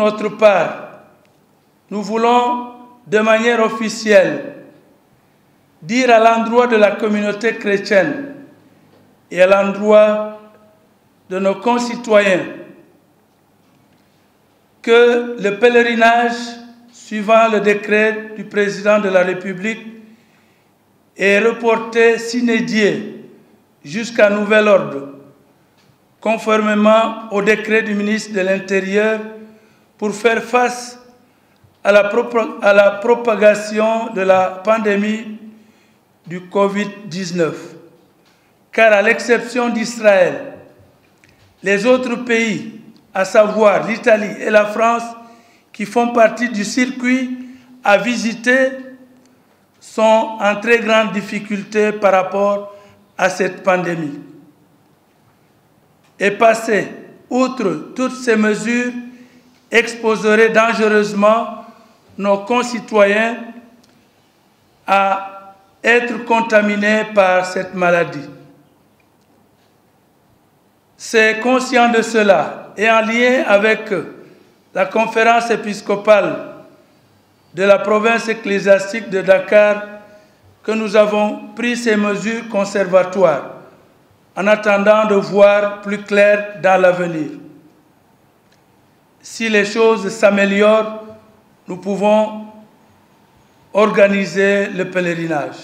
notre part, nous voulons de manière officielle dire à l'endroit de la communauté chrétienne et à l'endroit de nos concitoyens que le pèlerinage suivant le décret du président de la République est reporté s'inédier jusqu'à nouvel ordre, conformément au décret du ministre de l'Intérieur pour faire face à la, propagation de la pandémie du Covid-19. Car à l'exception d'Israël, les autres pays, à savoir l'Italie et la France, qui font partie du circuit à visiter, sont en très grande difficulté par rapport à cette pandémie. Et passer outre toutes ces mesures exposerait dangereusement nos concitoyens à être contaminés par cette maladie. C'est conscient de cela et en lien avec la conférence épiscopale de la province ecclésiastique de Dakar que nous avons pris ces mesures conservatoires en attendant de voir plus clair dans l'avenir. Si les choses s'améliorent, nous pouvons organiser le pèlerinage.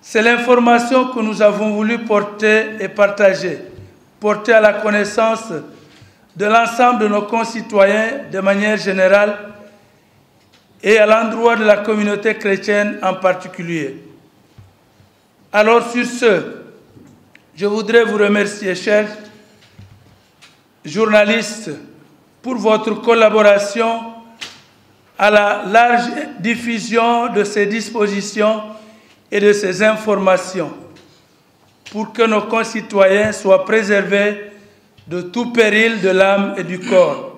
C'est l'information que nous avons voulu porter et partager, porter à la connaissance de l'ensemble de nos concitoyens de manière générale et à l'endroit de la communauté chrétienne en particulier. Alors sur ce, je voudrais vous remercier, chers journalistes, pour votre collaboration à la large diffusion de ces dispositions et de ces informations pour que nos concitoyens soient préservés de tout péril de l'âme et du corps.